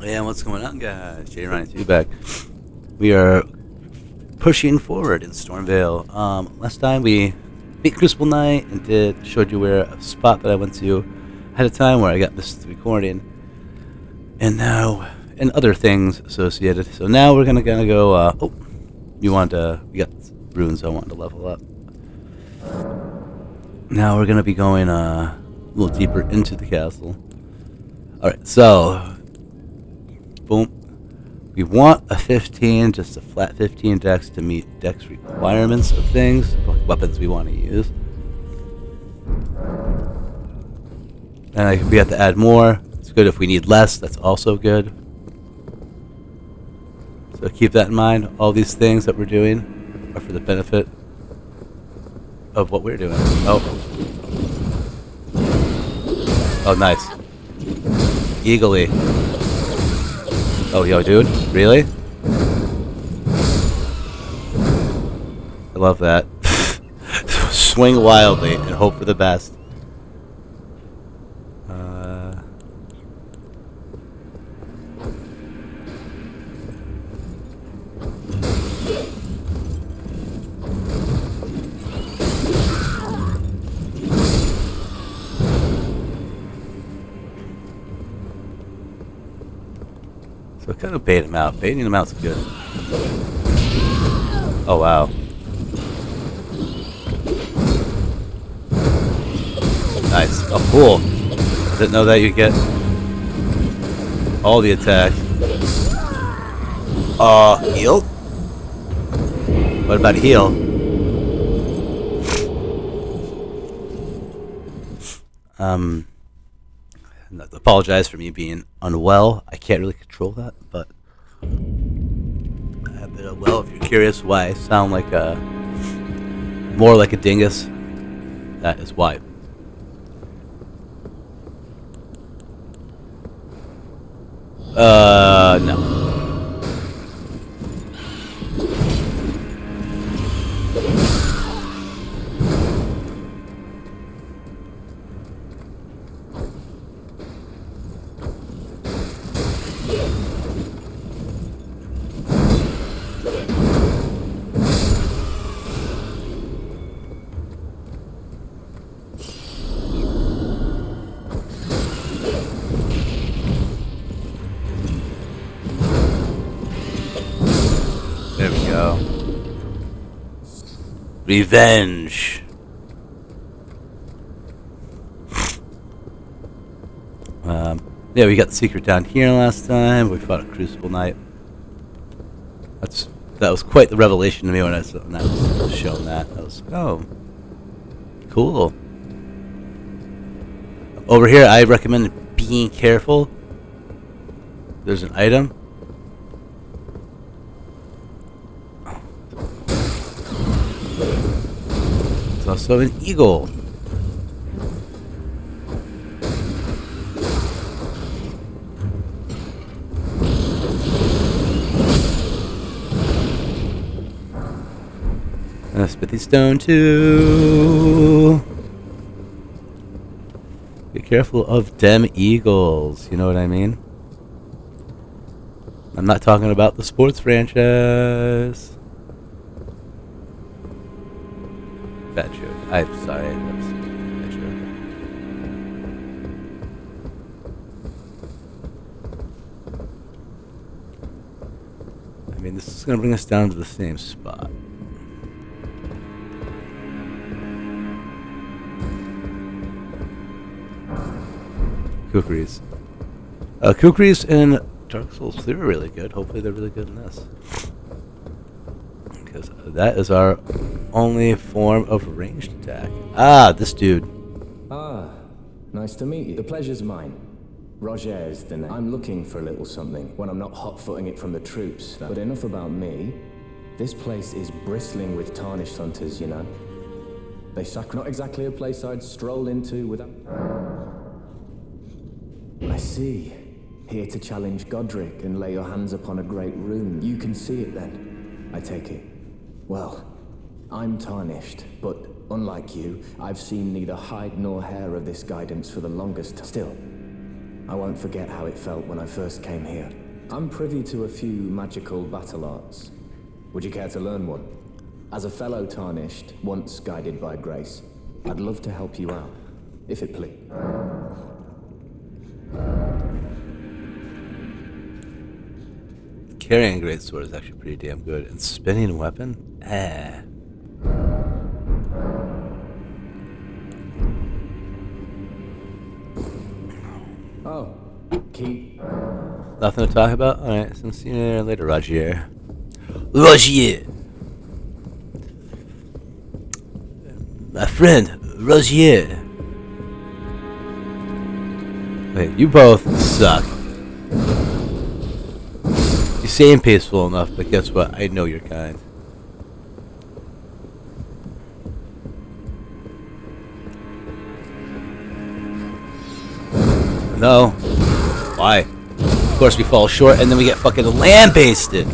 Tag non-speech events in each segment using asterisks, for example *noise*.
Yeah, what's going on, guys? JRonning2 back. We are pushing forward in Stormveil. Um, last time we beat Crucible Knight and did showed you where a spot that I went to ahead of time where I got this recording, and now and other things associated. So now we're gonna gonna go. Uh, oh, you want to? We got runes. I want to level up. Now we're gonna be going uh, a little deeper into the castle. All right, so boom. We want a 15, just a flat 15 dex to meet dex requirements of things, weapons we want to use. And we have to add more. It's good if we need less, that's also good. So keep that in mind. All these things that we're doing are for the benefit of what we're doing. Oh. Oh, nice. Eagly. Oh, yo, dude. Really? I love that. *laughs* Swing wildly and hope for the best. Uh, so kind of bait him out. Baiting him out's good. Oh, wow. Nice. Oh, cool. Didn't know that you get all the attack. Uh, heal? What about heal? Um, apologize for me being unwell. I can't really control that, unwell. If you're curious why I sound like a more like a dingus, that is why. Uh, no. Revenge. Um, yeah, we got the secret down here last time. We fought a Crucible Knight. That's that was quite the revelation to me when I was, when I was shown that. I was oh, cool. Over here, I recommend being careful. There's an item. Also an eagle. Uh, and a smithy stone too. Be careful of dem eagles. You know what I mean? I'm not talking about the sports franchise. Joke. I'm sorry. That was bad joke. I mean, this is going to bring us down to the same spot. Kukris. Uh, Kukris in Dark Souls 3 are really good. Hopefully they're really good in this. Because that is our only form of ranged attack. Ah, this dude. Ah, nice to meet you. The pleasure's mine. Rogier is the name. I'm looking for a little something when I'm not hot-footing it from the troops. But enough about me. This place is bristling with tarnished hunters, you know. They sack not exactly a place I'd stroll into without... I see. Here to challenge Godrick and lay your hands upon a great rune. You can see it then, I take it. Well, I'm tarnished, but unlike you, I've seen neither hide nor hair of this guidance for the longest time. Still, I won't forget how it felt when I first came here. I'm privy to a few magical battle arts. Would you care to learn one? As a fellow Tarnished, once guided by grace, I'd love to help you out, if it please. Carrying a great sword is actually pretty damn good. And spinning a weapon? Eh. Oh, keep. Nothing to talk about? Alright, so see you later, Rogier. Rogier! My friend, Rogier. Wait, you both suck. You seem peaceful enough, but guess what? I know your kind. No. Why? Of course we fall short and then we get fucking lambasted.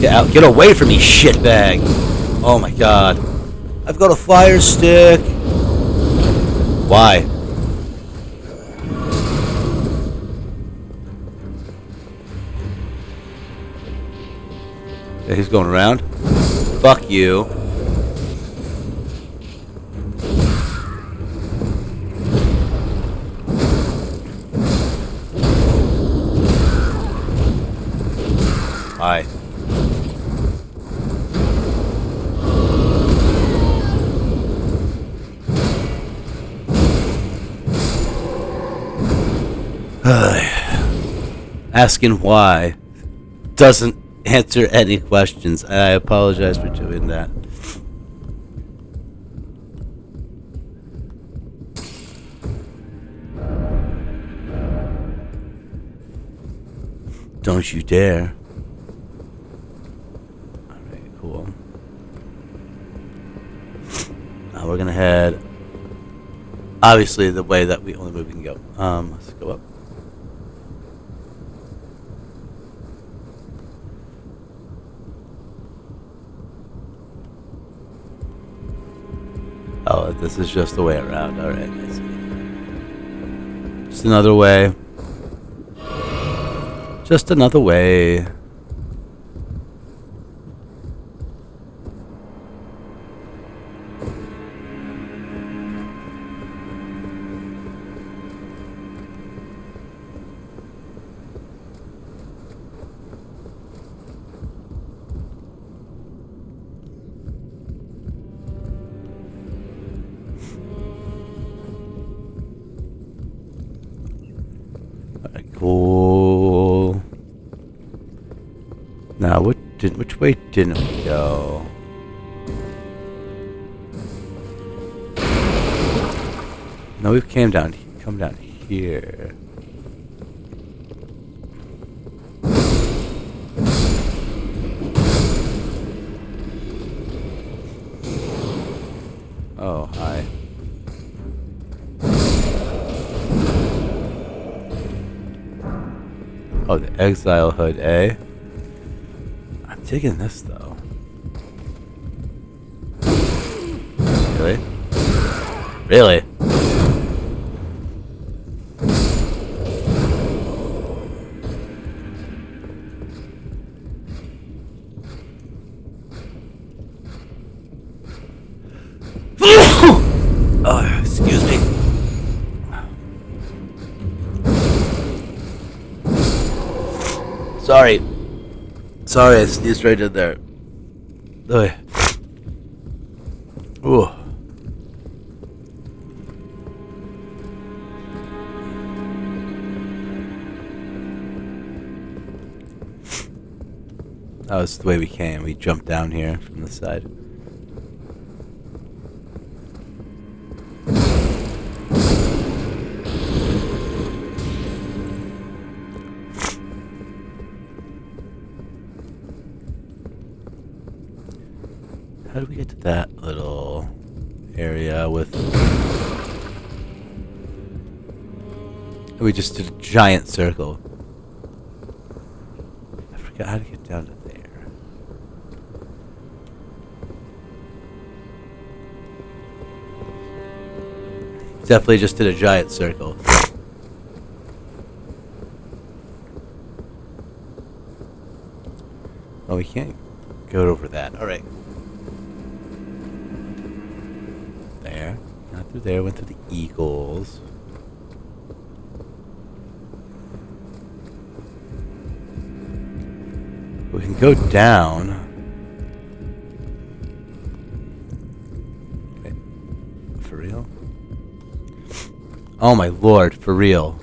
Get out, get away from me, shitbag. Oh my god. I've got a fire stick. Why? He's going around. Fuck you. Hi. Asking why doesn't answer any questions. I apologize for doing that. Don't you dare. Alright, cool. Now we're gonna head obviously the way that we only way we can go. Um let's go up. Oh, this is just the way around. Alright, I see. Just another way. Just another way. Which way didn't we go? No, we've came down, come down here. Oh, hi. Oh, the exile hood, eh? Digging this though. Really? Really? Sorry, I sneezed right in there. Ugh. Ooh. That was the way we came. We jumped down here from the side. We just did a giant circle. I forgot how to get down to there. Definitely just did a giant circle. Oh, we can't go over that. Alright. There. Not through there. Went through the Eagles. We can go down. For real? Oh my lord, for real.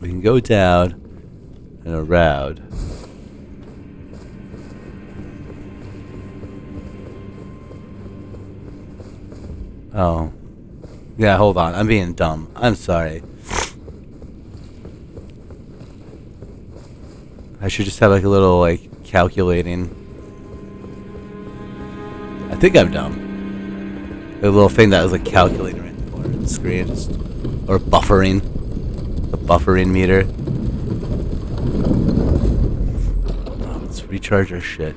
We can go down and around. Yeah, hold on. I'm being dumb. I'm sorry. I should just have like a little like calculating. I think I'm dumb. A little thing that was like calculating right in the corner the screen. Just, or buffering. The buffering meter. Oh, let's recharge our shit.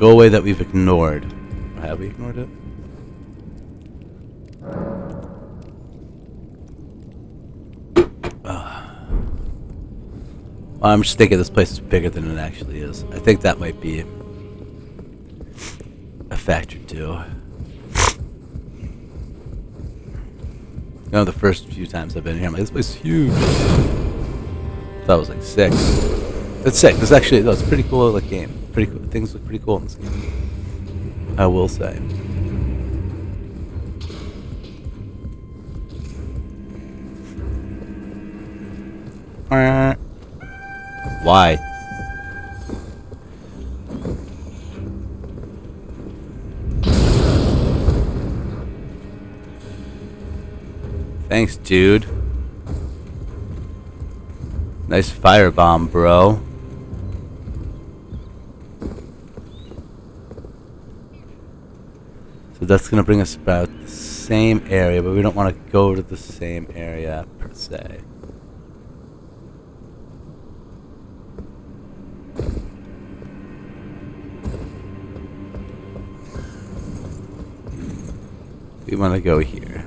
Go away that we've ignored. Have we ignored it? Ah. I'm just thinking this place is bigger than it actually is. I think that might be a factor too. You know, the first few times I've been here, I'm like, this place is huge. It was like six. That's sick. This actually, it's pretty cool like game. Pretty cool. Things look pretty cool in this game. I will say. Why? Thanks, dude. Nice firebomb, bro. So that's going to bring us about the same area, but we don't want to go to the same area per se. We want to go here.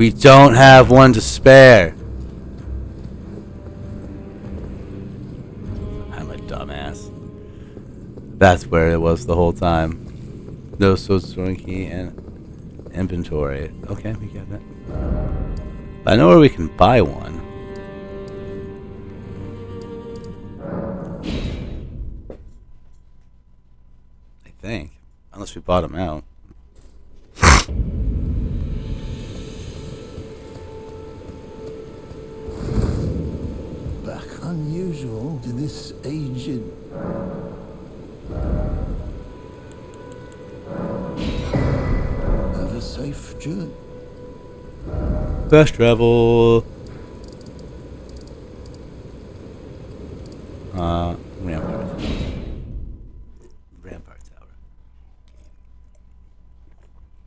We don't have one to spare. I'm a dumbass. That's where it was the whole time. No Stonesword Key and inventory. Okay, we got that. I know where we can buy one. I think. Unless we bought them out. Unusual to this aged. Have a safe journey. Fast travel. Uh, Rampart. Rampart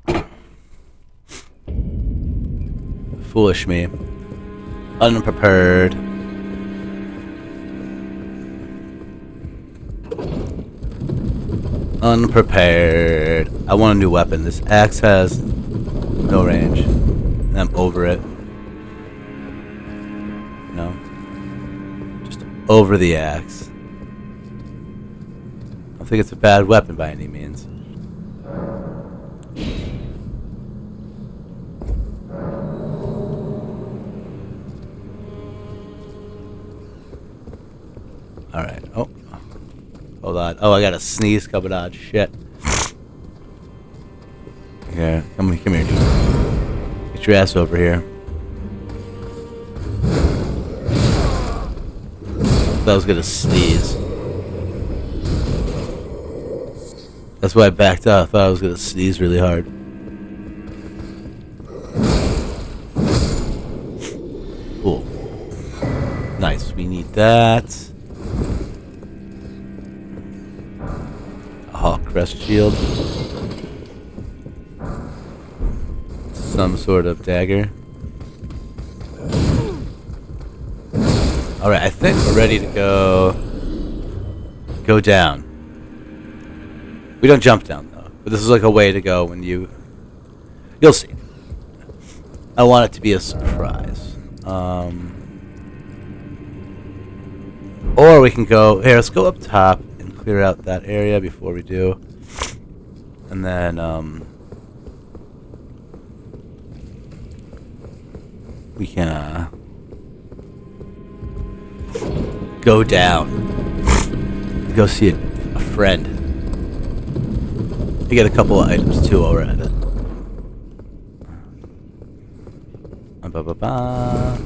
Tower. Foolish me. Unprepared. Unprepared. I want a new weapon. This axe has no range. I'm over it. No. Just over the axe. I don't think it's a bad weapon by any means. Alright. Oh. Hold on. Oh, I got a sneeze coming on. Shit. Here, come, come here. Get your ass over here. That was gonna sneeze. That's why I backed out. I thought I was gonna sneeze really hard. Cool. Nice. We need that. Shield. Some sort of dagger. Alright, I think we're ready to go... Go down. We don't jump down, though. But this is like a way to go when you... You'll see. I want it to be a surprise. Um... Or we can go... Here, let's go up top and clear out that area before we do. And then, um... We can, uh... Go down. Go see a, a friend. I get a couple of items too while we're at it. Ba ba ba.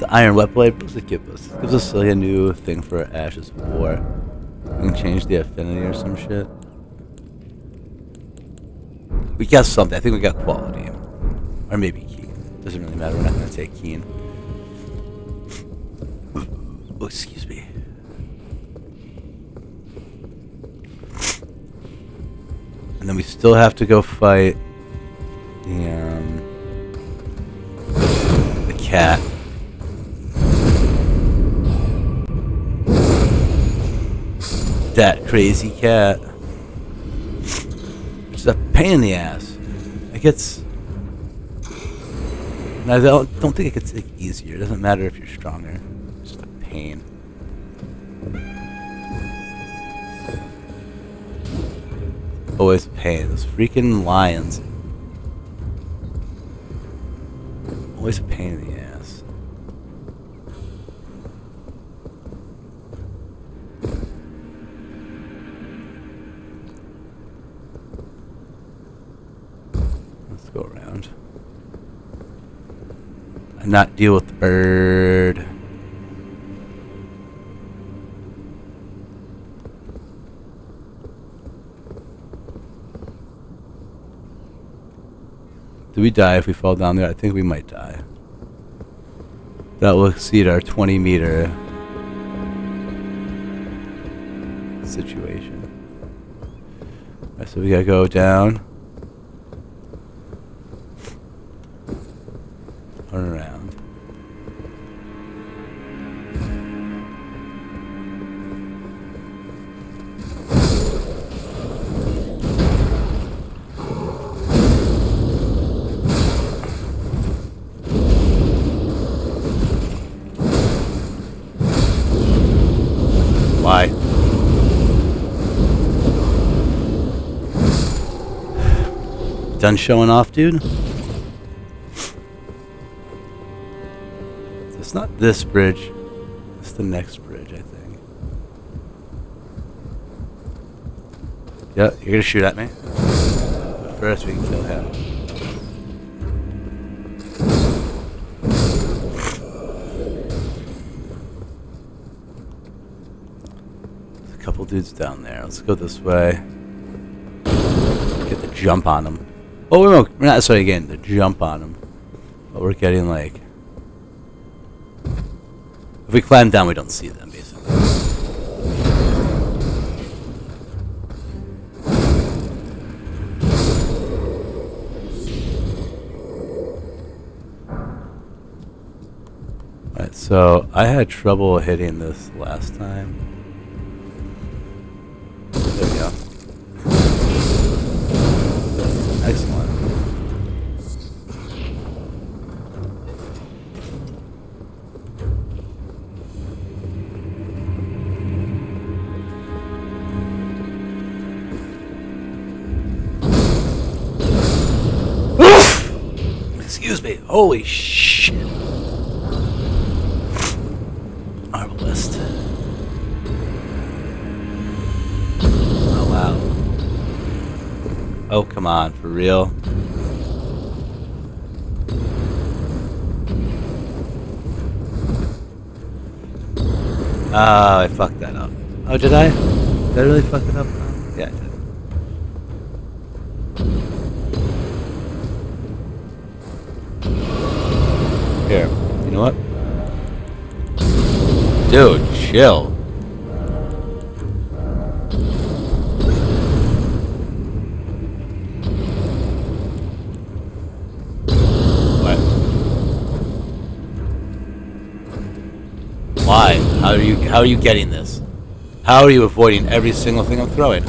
The Iron Whetblade, what does it give us? It gives us like a new thing for Ashes of War. We can change the affinity or some shit. We got something. I think we got quality. Or maybe keen. Doesn't really matter. We're not going to take keen. Oh, excuse me. And then we still have to go fight the, um, the cat. That crazy cat. It's a pain in the ass. It gets. I don't, don't think it gets like, easier. It doesn't matter if you're stronger. It's just a pain. Always a pain. Those freaking lions. Always a pain in the ass. Let's go around. And not deal with the bird. Do we die if we fall down there? I think we might die. That will exceed our 20 meter situation. So we gotta go down. Done showing off, dude? It's not this bridge. It's the next bridge, I think. Yeah, you're gonna shoot at me? But first, we can kill him. There's a couple dudes down there. Let's go this way. Get the jump on them. Oh, we're not, we're not necessarily getting the jump on them. But we're getting like if we climb down, we don't see them, basically. Alright, so I had trouble hitting this last time. Excuse me. Holy shit. Arbalest. Oh wow. Oh, come on, for real? Oh, I fucked that up. Oh, did I? Did I really fuck it up? Here, you know what? Dude, chill. What? Why? How are you how are you getting this? How are you avoiding every single thing I'm throwing?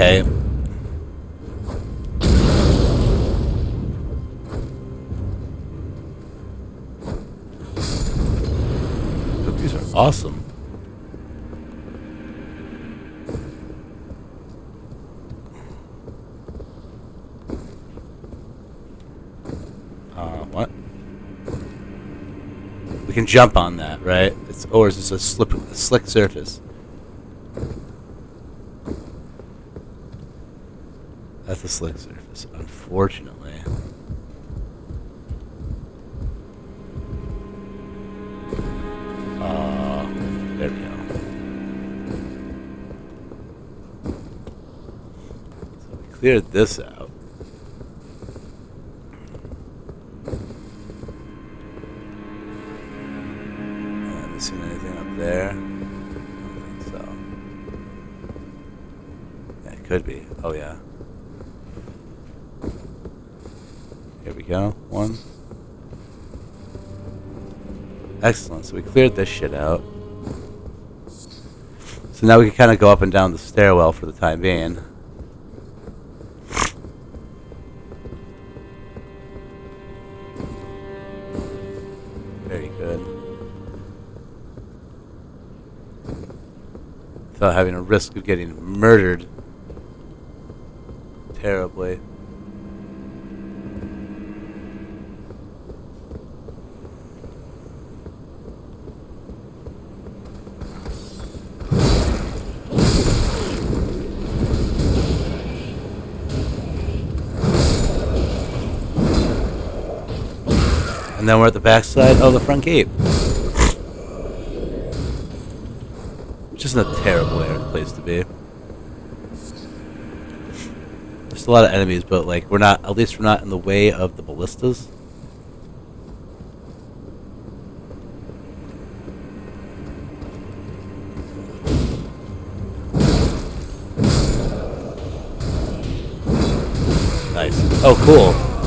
Okay. Cookies are awesome. Uh, what? We can jump on that, right? It's or is this a slip, a slick surface? A slick surface, unfortunately. Uh, there we go. So we cleared this out. Here we go. One. Excellent. So we cleared this shit out. So now we can kind of go up and down the stairwell for the time being. Very good. Without having a risk of getting murdered terribly. And then we're at the backside of the front gate. Which isn't a terrible place to be. There's a lot of enemies, but like we're not at least we're not in the way of the ballistas. Nice. Oh cool.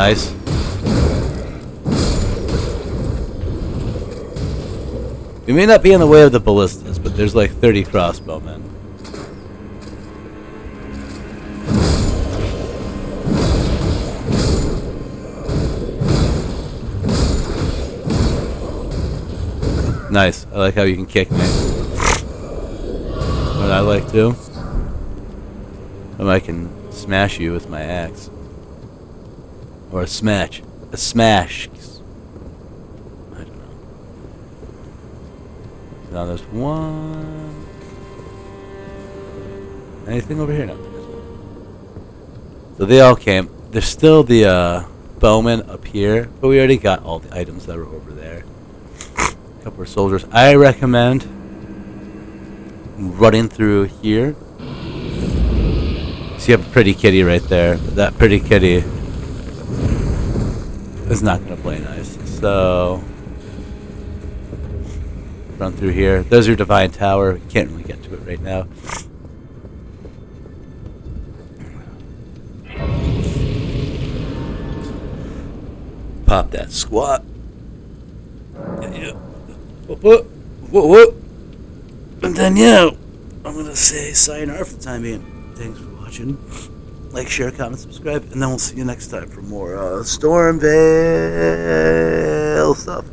Nice. We may not be in the way of the ballistas, but there's like 30 crossbowmen. Nice. I like how you can kick me. What I like to. And I can smash you with my axe. Or a smash. A smash. I don't know. Now there's one. Anything over here? No. So they all came. There's still the uh, bowman up here, but we already got all the items that were over there. A couple of soldiers. I recommend running through here. So you have a pretty kitty right there. That pretty kitty is not going to play nice. So run through here. There's your divine tower. Can't really get to it right now. Pop that squat. Yeah. Whoop, whoop, whoop. And then, yeah, I'm going to say sayonara for the time being. Thanks for watching. Like, share, comment, subscribe, and then we'll see you next time for more uh, Stormveil stuff.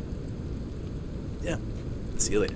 Yeah, see you later.